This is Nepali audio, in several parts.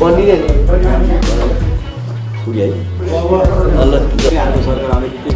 बनिने पुग्यो है ल हाम्रो सरकार अलिकति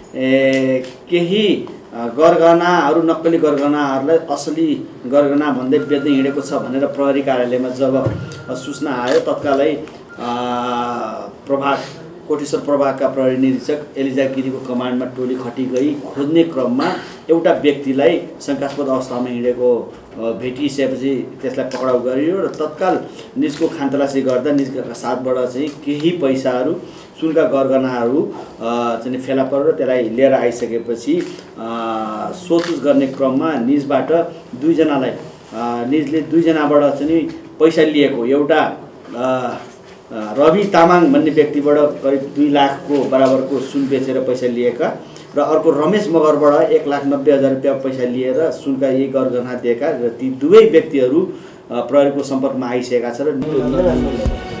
केही गरगहनाहरू नक्कली गरगहनाहरूलाई असली गरगहना भन्दै बेच्दै हिँडेको छ भनेर प्रहरी कार्यालयमा जब सूचना आयो तत्कालै अ, प्रभाग कोटेश्वर प्रभागका प्रहरी निरीक्षक एलिजा गिरीको कमान्डमा टोली खटी गई। खोज्ने क्रममा एउटा व्यक्तिलाई शङ्कास्पद अवस्थामा हिँडेको भेटिसकेपछि त्यसलाई पक्राउ गरियो र तत्काल निजको खानतलासी गर्दा निजका साथबाट चाहिँ केही पैसाहरू सुनका गरगहनाहरू अ, चाहिँ फेला परेर त्यसलाई लिएर आइसकेपछि सोधपुछ गर्ने क्रममा निजबाट दुईजनालाई निजले दुईजनाबाट चाहिँ पैसा लिएको एउटा रवि तामाङ भन्ने व्यक्तिबाट करिब दुई लाखको बराबरको सुन बेचेर पैसा लिएका र अर्को रमेश मगरबाट एक लाख नब्बे हजार रुपियाँ पैसा लिएर सुनका यही गरगहना दिएका र ती दुवै व्यक्तिहरू प्रहरीको सम्पर्कमा आइसकेका छ र